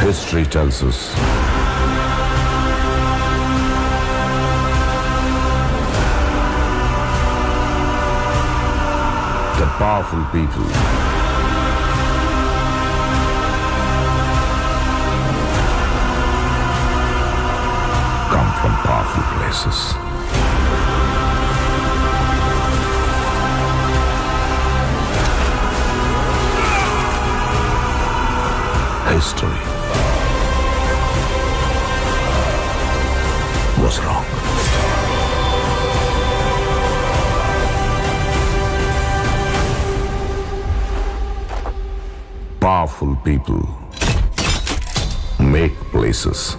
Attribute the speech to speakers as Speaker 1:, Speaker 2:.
Speaker 1: History tells us. That powerful people. Come from powerful places. History wrong. Powerful people make places.